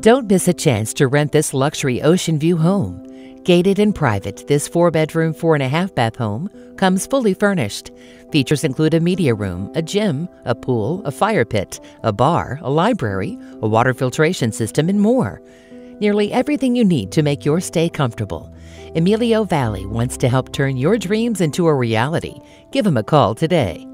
Don't miss a chance to rent this luxury ocean view home. Gated and private, this four bedroom, four and a half bath home comes fully furnished. Features include a media room, a gym, a pool, a fire pit, a bar, a library, a water filtration system, and more. Nearly everything you need to make your stay comfortable. Emilio Valli wants to help turn your dreams into a reality. Give him a call today.